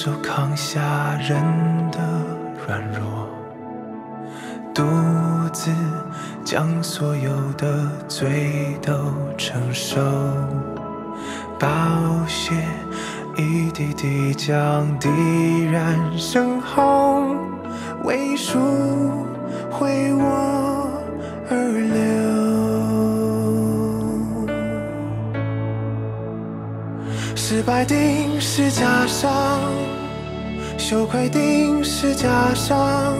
手扛下人的软弱，独自将所有的罪都承受，宝血一滴滴将地染深红，为赎回失败定是假象，羞愧定是假象，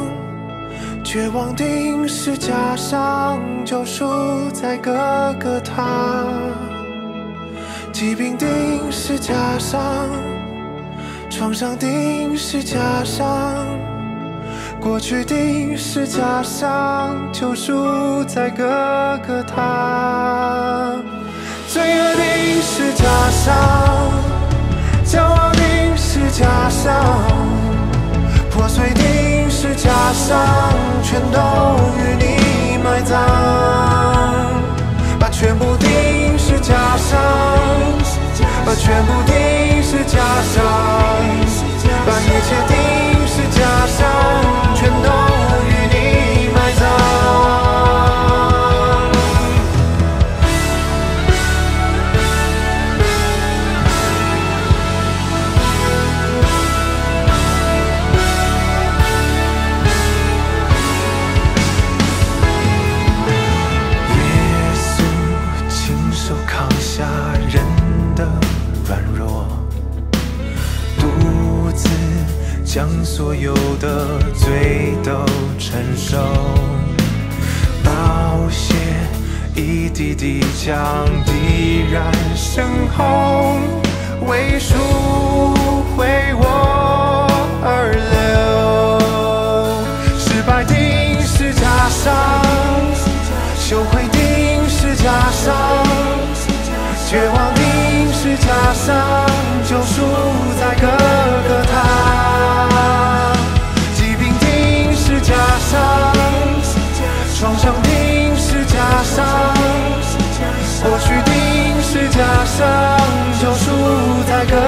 绝望定是假象，救赎在各个他。疾病定是假象，创伤定是假象，过去定是假象，救赎在各个他。罪恶定是假象，全都与你埋葬。把全部定是假象，把全部定是假象，把一切定将所有的罪都承受，宝血一滴滴将地染深红，为赎回我而流。失败定是加上，羞愧定是加上，绝望定是加上，救赎上，就输在各个他。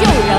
救。